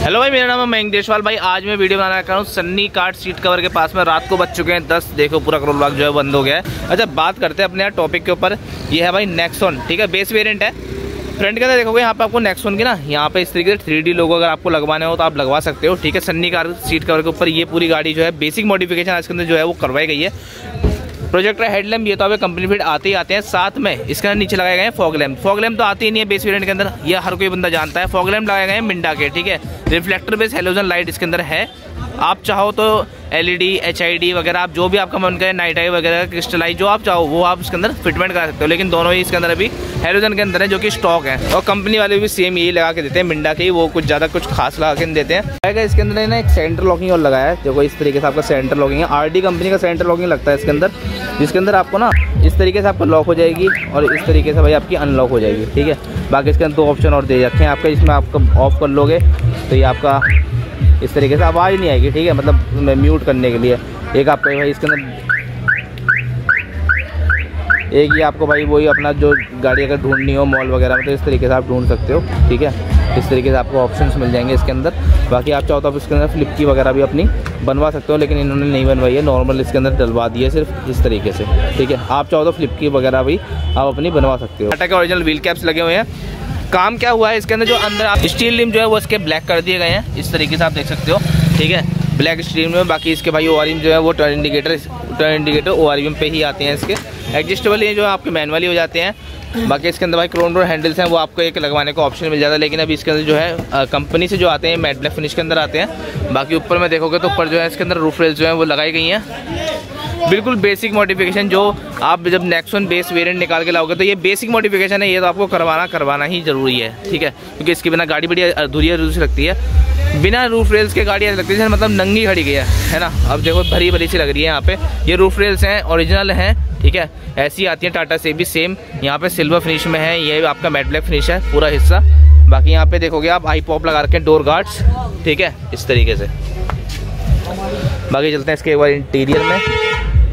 Hello भाई, मेरा नाम है मयंक देशवाल। भाई, आज मैं वीडियो कर रहा हूँ सन्नी कार्ड सीट कवर के पास में। रात को बच चुके हैं दस। देखो, पूरा करोड़ ब्लॉक जो है बंद हो गया है। अच्छा बात करते हैं अपने यहाँ टॉपिक के ऊपर। ये है भाई नेक्सोन ठीक है? बेस वेरिएंट है। फ्रंट के अंदर देखोगे, यहाँ पे आपको नेक्सोन की ना, यहाँ पे इस तरीके से थ्री डी लोगो अगर आपको लगवाने हो तो आप लगवा सकते हो, ठीक है? सन्नी कार सीट कवर के ऊपर ये पूरी गाड़ी जो है बेसिक मॉडिफिकेशन आज के अंदर जो है वो करवाई गई है। प्रोजेक्टर हेडलैम्प ये तो अभी कंपनी फिट आते ही आते हैं, साथ में इसके अंदर नीचे लगाए गए हैं फॉग लैम्प फॉग लैम्प तो आती ही नहीं है बेस वेरिएंट के अंदर, यह हर कोई बंदा जानता है। फॉग लैम्प लगाए गए हैं मिंडा के, ठीक है? रिफ्लेक्टर बेस हेलोजन लाइट इसके अंदर है। आप चाहो तो एलईडी एचआईडी वगैरह, आप जो भी आपका मन करे नाइट आई वगैरह क्रिस्टलाइज जो आप चाहो, वो आप इसके अंदर फिटमेंट करा सकते हो। लेकिन दोनों ही इसके अंदर अभी हेलोजन के अंदर है, जो कि स्टॉक है। और कंपनी वाले भी सेम यही लगा के देते हैं मिंडा के ही, वो कुछ ज़्यादा कुछ खास लगा के देते हैं। इसके अंदर ना एक सेंटर लॉकिंग और लगाया है। जो इस तरीके से आपका सेंटर लॉकिंग है। आरडी कंपनी का सेंटर लॉकिंग लगता है इसके अंदर, जिसके अंदर आपको ना, इस तरीके से आपको लॉक हो जाएगी और इस तरीके से भाई आपकी अनलॉक हो जाएगी। ठीक है, बाकी इसके अंदर दो ऑप्शन और दे रखे हैं आपका इसमें आपका ऑफ़ कर लोगे तो ये आपका इस तरीके से आवाज़ नहीं आएगी, ठीक है? मतलब म्यूट करने के लिए। एक आपका भाई इसके अंदर एक ही आपको भाई वही अपना जो गाड़ी अगर ढूंढनी हो मॉल वगैरह में तो इस तरीके से आप ढूंढ सकते हो, ठीक है? इस तरीके से आपको ऑप्शंस मिल जाएँगे इसके अंदर। बाकी आप चाहो तो आप इसके अंदर फ्लिप की वगैरह भी अपनी बनवा सकते हो, लेकिन इन्होंने नहीं बनवाई है। नॉर्मल इसके अंदर डलवा दी है सिर्फ़ इस तरीके से, ठीक है? आप चाहो तो फ्लिप की वगैरह भी आप अपनी बनवा सकते हो। टाटा के ओरिजिनल व्हील कैप्स लगे हुए हैं। काम क्या हुआ है इसके अंदर जो अंदर आप स्टील लिम जो है वो इसके ब्लैक कर दिए गए हैं। इस तरीके से आप देख सकते हो। ठीक है? ब्लैक स्टील में, बाकी इसके भाई ओ जो है वो टर्न इंडिकेटर टर्न इंडिकेटर ओ पे ही आते हैं इसके। एडजस्टेबल ये जो है आपके मैनुअली हो जाते हैं। बाकी इसके अंदर भाई क्रोन डोर हैंडल्स हैं, वो आपको एक लगवाने का ऑप्शन मिल जाता है। लेकिन अभी इसके अंदर जो है कंपनी से जो आते हैं मैट ब्लैक फिनिश के अंदर आते हैं। बाकी ऊपर में देखोगे तो ऊपर जो है इसके अंदर रूफ रेल्स जो है वो लगाई गई हैं। बिल्कुल बेसिक मॉडिफिकेशन जो आप जब नेक्स्ट वन बेस वेरिएंट निकाल के लाओगे तो ये बेसिक मॉडिफिकेशन है, ये तो आपको करवाना करवाना ही ज़रूरी है, ठीक है? क्योंकि इसके बिना गाड़ी बड़ी अधूरी अधूरी लगती है। बिना रूफ रेल्स के गाड़ी ऐसी लगती है मतलब नंगी खड़ी गई है है ना? अब देखो, भरी भरी सी लग रही है यहाँ पे। ये रूफ रेल्स हैं ओरिजिनल हैं, ठीक है? ऐसी आती है टाटा से भी सेम यहाँ पे सिल्वर फिनिश में है, ये आपका मेट ब्लैक फिनिश है, पूरा हिस्सा। बाकी यहाँ पे देखोगे आप आई पॉप लगा रखे हैं डोर गार्ड्स ठीक है? इस तरीके से। बाकी चलते हैं इसके एक बार इंटीरियर में।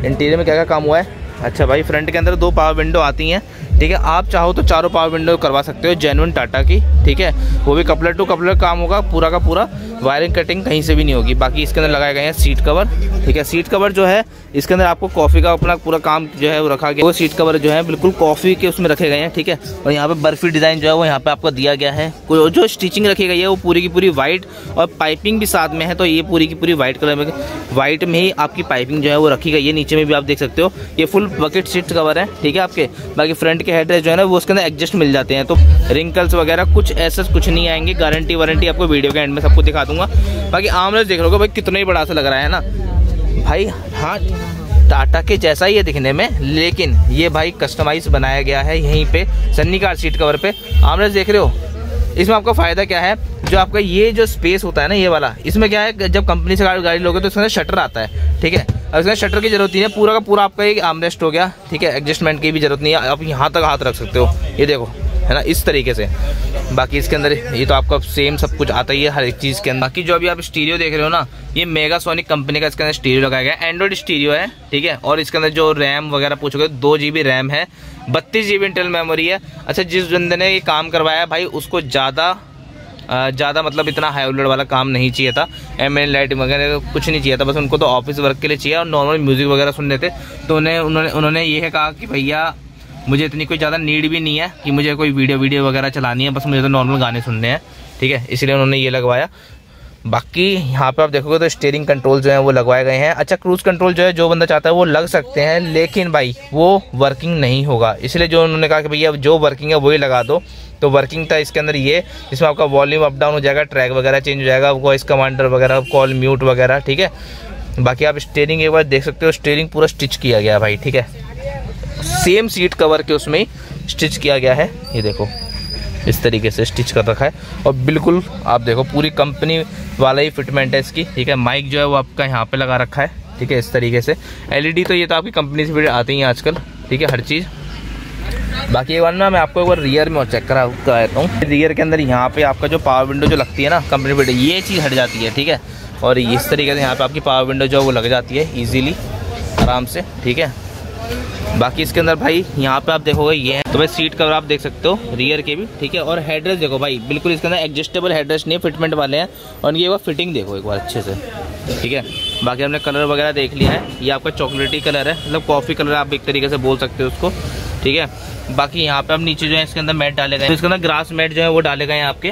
इंटीरियर में क्या क्या काम हुआ है? अच्छा भाई फ्रंट के अंदर दो पावर विंडो आती हैं, ठीक है? आप चाहो तो चारों पावर विंडो करवा सकते हो जेनुअन टाटा की, ठीक है? वो भी कपलर टू कपलर काम होगा, पूरा का पूरा। वायरिंग कटिंग कहीं से भी नहीं होगी। बाकी इसके अंदर लगाए गए हैं सीट कवर। ठीक है, सीट कवर जो है, इसके अंदर आपको कॉफ़ी का अपना पूरा काम जो है वो रखा गया वो सीट कवर जो है, बिल्कुल कॉफ़ी के उसमें रखे गए हैं, ठीक है? और यहाँ पे बर्फ़ी डिज़ाइन जो है वो यहाँ पे आपको दिया गया है। जो स्टिचिंग रखी गई है, वो पूरी की पूरी व्हाइट और पाइपिंग भी साथ में है तो ये पूरी की पूरी व्हाइट कलर में व्हाइट में ही आपकी पाइपिंग जो है वो रखी गई है। नीचे में भी आप देख सकते हो, ये फुल बकेट सीट कवर है, ठीक है आपके? बाकी फ्रंट के हेड जो है ना, वो उसके अंदर एडजस्ट मिल जाते हैं। तो रिंकल्स वगैरह कुछ ऐसा कुछ नहीं आएँगे। गारंटी वारंटी आपको वीडियो के एंड में सबको दिखा दूँगा। बाकी आमरेज देख लो भाई, कितना ही बड़ा सा लग रहा है ना। भाई हाँ टाटा के जैसा ही है दिखने में, लेकिन ये भाई कस्टमाइज बनाया गया है यहीं पे, सन्नी कार सीट कवर पे। आमरेज देख रहे हो? इसमें आपका फ़ायदा क्या है? जो आपका ये जो स्पेस होता है ना, ये वाला, इसमें क्या है जब कंपनी से गाड़ी लोगे तो अंदर शटर आता है, ठीक है? अब इसमें शटर की ज़रूरत नहीं है, पूरा का पूरा आपका एक आमरेस्ट हो गया, ठीक है? एडजस्टमेंट की भी ज़रूरत नहीं है, आप यहाँ तक हाथ रख सकते हो, ये देखो। है ना, इस तरीके से। बाकी इसके अंदर ये तो आपका सेम सब कुछ आता ही है, हर एक चीज़ के अंदर। बाकी जो अभी आप स्टीरियो देख रहे हो ना, ये मेगा सोनिक कंपनी का इसके अंदर स्टीरियो लगाया गया एंड्रॉइड स्टीरियो है, ठीक है? और इसके अंदर जो रैम वगैरह पूछोगे, दो जीबी रैम है, बत्तीस जी इंटरनल मेमोरी है। अच्छा जिस बंदे ने ये काम करवाया भाई, उसको ज़्यादा ज़्यादा मतलब इतना हाई वोल्टेज वाला काम नहीं चाहिए था। एम एन लाइट वगैरह कुछ नहीं चाहिए था, बस उनको तो ऑफ़िस वर्क के लिए चाहिए और नॉर्मल म्यूज़िक वगैरह सुनने थे। तो उन्हें, उन्होंने उन्होंने ये कहा कि भैया मुझे इतनी कोई ज़्यादा नीड भी नहीं है कि मुझे कोई वीडियो वीडियो वगैरह चलानी है, बस मुझे तो नॉर्मल गाने सुनने हैं, ठीक है? इसलिए उन्होंने ये लगवाया। बाकी यहाँ पे आप देखोगे तो स्टेयरिंग कंट्रोल जो है वो लगवाए गए हैं। अच्छा क्रूज़ कंट्रोल जो है, जो बंदा चाहता है वो लग सकते हैं, लेकिन भाई वो वर्किंग नहीं होगा। इसलिए जो उन्होंने कहा कि भैया, जो वर्किंग है वही लगा दो। तो वर्किंग था इसके अंदर ये जिसमें आपका वॉल्यूम अप डाउन हो जाएगा ट्रैक वगैरह चेंज हो जाएगा वॉइस कमांडर वगैरह कॉल म्यूट वगैरह, ठीक है? बाकी आप स्टेयरिंग एक बार देख सकते हो स्टेयरिंग पूरा स्टिच किया गया भाई, ठीक है? सेम सीट कवर के उसमें स्टिच किया गया है। ये देखो, इस तरीके से स्टिच कर रखा है। और बिल्कुल, आप देखो, पूरी कंपनी वाला ही फिटमेंट है इसकी, ठीक है? माइक जो है वो आपका यहाँ पे लगा रखा है, ठीक है? इस तरीके से। एलईडी तो ये तो आपकी कंपनी से भी आती ही आजकल, ठीक है? हर चीज़। बाकी एक बार ना, मैं आपको एक बार रियर में और चेक करा देता हूँ। रियर के अंदर यहाँ पे आपका जो पावर विंडो जो लगती है ना कंपनी विंडो ये चीज़ हट जाती है, ठीक है? और इस तरीके से यहाँ पे आपकी पावर विंडो जो है वो लग जाती है ईजीली आराम से, ठीक है? बाकी इसके अंदर भाई, यहाँ पे आप देखोगे, ये है। तो भाई सीट कवर आप देख सकते हो रियर के भी, ठीक है? और हेडरेस्ट देखो भाई, बिल्कुल इसके अंदर एडजस्टेबल हेडरेस्ट नहीं फिटमेंट वाले हैं। और ये वो फिटिंग देखो एक बार अच्छे से, ठीक है? बाकी हमने कलर वगैरह देख लिया है। ये आपका चॉकलेटी कलर है मतलब कॉफ़ी कलर आप एक तरीके से बोल सकते हो उसको, ठीक है? बाकी यहाँ पे हम नीचे जो है, इसके अंदर मैट डाले गए तो इसके अंदर ग्रास मैट जो है, वो डाले गए हैं आपके,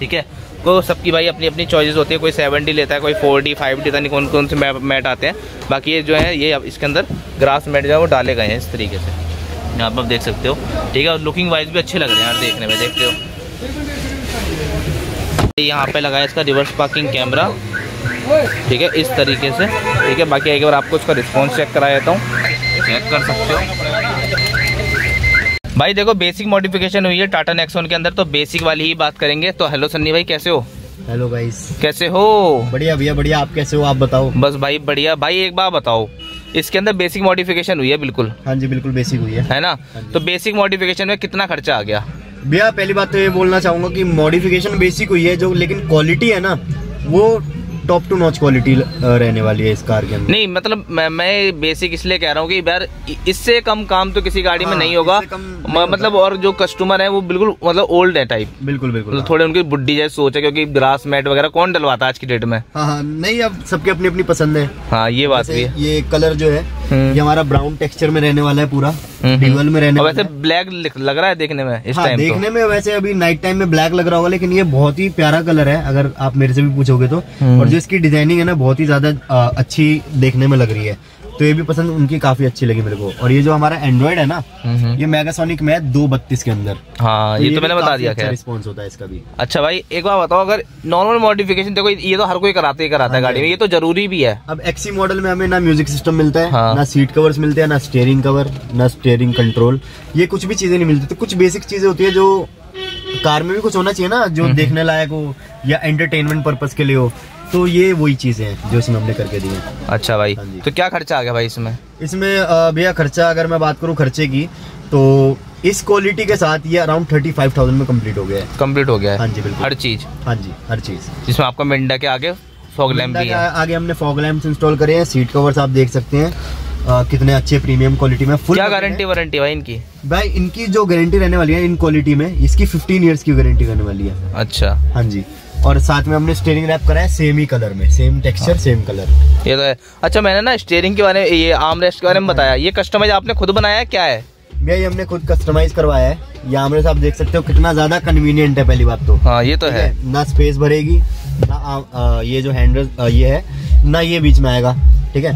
ठीक है? को सबकी भाई अपनी अपनी चॉइसेस होती है। कोई सेवन डी लेता है, कोई फोर डी फाइव डी नहीं कौन कौन से मैट आते हैं। बाकी ये जो है, ये इसके अंदर ग्रास मैट जो है वो डाले गए हैं इस तरीके से। यहाँ पर आप देख सकते हो। ठीक है, और लुकिंग वाइज भी अच्छे लग रहे हैं यार देखने में, देखते हो। यहाँ पे लगाया इसका रिवर्स पार्किंग कैमरा ठीक है, इस तरीके से। ठीक है, बाकी एक बार आपको इसका रिस्पॉन्स चेक करा देता हूँ। चेक कर सकते हो। भाई देखो बेसिक मॉडिफिकेशन हुई है टाटा नेक्सोन के अंदर तो बेसिक वाली ही बात करेंगे। तो हेलो सन्नी भाई कैसे हो? हेलो भाई कैसे हो? बढ़िया भैया बढ़िया। आप कैसे हो? आप बताओ। बस भाई बढ़िया। भाई एक बार बताओ। इसके अंदर बेसिक मॉडिफिकेशन हुई है बिल्कुल? हाँ जी बिल्कुल बेसिक हुई है। है ना? हाँ तो बेसिक मॉडिफिकेशन में कितना खर्चा आ गया? भैया पहली बात तो ये बोलना चाहूँगा कि मॉडिफिकेशन बेसिक हुई है जो लेकिन क्वालिटी है ना वो टॉप टू नॉच क्वालिटी रहने वाली है इस कार के अंदर। नहीं मतलब मैं, मैं बेसिक इसलिए कह रहा हूँ कि यार इससे कम काम तो किसी गाड़ी हाँ, में नहीं होगा। नहीं मतलब और जो कस्टमर है वो बिल्कुल मतलब ओल्ड है टाइप बिल्कुल बिल्कुल। मतलब थोड़े उनकी बुढ़ी जैसे सोच है क्योंकि ग्रास मैट वगैरह कौन डलवाता आज की डेट में? हाँ हाँ नहीं अब सबकी अपनी अपनी पसंद है। हाँ ये बात भी है। ये कलर जो है हम्म। ये हमारा ब्राउन टेक्सचर में रहने वाला है पूरा। डिवल हम्म, हम्म। में रहने वैसे ब्लैक लग रहा है देखने में इस हाँ, टाइम देखने तो। में वैसे अभी नाइट टाइम में ब्लैक लग रहा होगा लेकिन ये बहुत ही प्यारा कलर है अगर आप मेरे से भी पूछोगे तो। और जो इसकी डिज़ाइनिंग है ना बहुत ही ज़्यादा अच्छी देखने में लग रही है। तो ये भी पसंद उनकी काफ़ी अच्छी लगी मेरे को। और ये जो हमारा एंड्रॉइड है ना ये मेगासोनिक में दो बत्तीस के अंदर। हाँ तो ये, ये तो मैंने बता दिया अच्छा रिस्पॉन्स होता है इसका भी। अच्छा भाई एक बार बताओ अगर नॉर्मल मॉडिफिकेशन देखो ये तो हर कोई कराते ही कराता है हाँ गाड़ी में ये तो ज़रूरी भी है। अब एक्सी मॉडल में हमें ना म्यूज़िक सिस्टम मिलता है हाँ। ना सीट कवर्स मिलते हैं ना स्टेयरिंग कवर ना स्टेयरिंग कंट्रोल ये कुछ भी चीज़ें नहीं मिलती। तो कुछ बेसिक चीज़ें होती है जो कार में भी कुछ होना चाहिए ना जो। देखने लायक हो या एंटरटेनमेंट पर्पज के लिए हो। तो ये वही चीज़ें हैं जो इसमें हमने करके दी है। अच्छा भाई हाँ तो क्या खर्चा आ गया भाई इसमें? इसमें भैया खर्चा अगर मैं बात करूँ खर्चे की तो इस क्वालिटी के साथ ये अराउंड थर्टी फाइव थाउज़ेंड में कंप्लीट हो गया है। कंप्लीट हो गया है? हाँ जी बिल्कुल। हर चीज़? हाँ जी हर चीज़। जिसमें आपका मिंडा के आगे फॉग लैम्प भी है? आगे हमने फॉग लैम्प इंस्टॉल करे हैं सीट कवर्स आप देख सकते हैं आ, कितने अच्छे प्रीमियम क्वालिटी में फुल क्या गारंटी वारंटी भाई इनकी? भाई इनकी जो गारंटी रहने वाली है इन क्वालिटी में इसकी 15 इयर्स की गारंटी रहने वाली है। अच्छा। हाँ जी। और साथ में हमने स्टेयरिंग रैप करा है सेम ही कलर में सेम टेक्सचर सेम कलर ये तो है। अच्छा मैंने ना स्टेयरिंग के बारे में ये आर्म रेस्ट के बारे में बताया। ये कस्टमाइज आपने खुद बनाया है? क्या है? भैया ये हमने खुद कस्टमाइज करवाया है। ये आमरे आप देख सकते हो कितना ज़्यादा कन्वीनियंट है पहली बात तो। हाँ ये तो है। ना स्पेस भरेगी ना आ, आ, ये जो हैंडल ये है ना ये बीच में आएगा। ठीक है?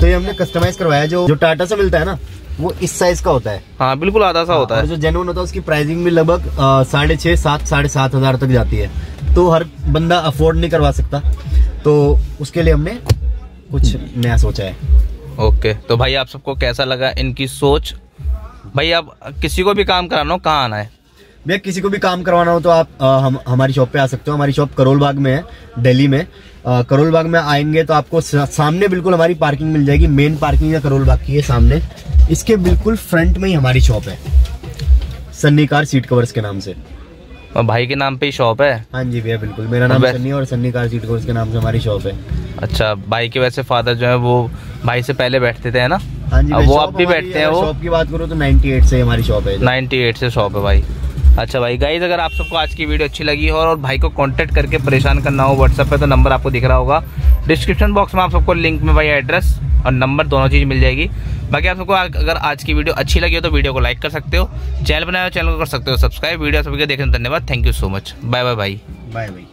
तो ये हमने कस्टमाइज करवाया जो जो टाटा से मिलता है ना वो इस साइज़ का होता है। हाँ बिल्कुल आधा सा होता है। जो जेनुअन होता है उसकी प्राइसिंग भी लगभग साढ़े छह सात साढ़े सात हज़ार तक जाती है। तो हर बंदा अफोर्ड नहीं करवा सकता। तो उसके लिए हमने कुछ नया सोचा है। ओके तो भाई आप सबको कैसा लगा इनकी सोच? भाई आप किसी को भी काम कराना हो कहाँ आना है? भैया किसी को भी काम करवाना हो तो आप आ, हम हमारी शॉप पे आ सकते हो। हमारी शॉप करोल बाग में है दिल्ली में। आ, करोल बाग में आएँगे तो आपको सामने बिल्कुल हमारी पार्किंग मिल जाएगी। मेन पार्किंग है करोल बाग की है सामने। इसके बिल्कुल फ्रंट में ही हमारी शॉप है। सन्नी कार सीट कवर्स के नाम से। और भाई के नाम पे ही शॉप है? हाँ जी भैया बिल्कुल। मेरा नाम सन्नी और सन्नी कार सीट कोर्स के नाम से हमारी शॉप है। अच्छा भाई के वैसे फादर जो है वो भाई से पहले बैठते थे है ना? हाँ जी वो अब भी बैठते हैं वो। शॉप की बात करो तो 98 से हमारी शॉप है। 98 से शॉप है भाई। अच्छा भाई गाइज़ अगर आप सबको आज की वीडियो अच्छी लगी हो और भाई को कांटेक्ट करके परेशान करना हो व्हाट्सएप पे तो नंबर आपको दिख रहा होगा। डिस्क्रिप्शन बॉक्स में आप सबको लिंक में भाई एड्रेस और नंबर दोनों चीज़ मिल जाएगी। बाकी आप सबको अगर आज की वीडियो अच्छी लगी हो तो वीडियो को लाइक कर सकते हो। चैनल बनाया चैनल को कर सकते हो। सब्सक्राइब वीडियो सबके देखने धन्यवाद। Thank you so much. Bye bye bye bye bye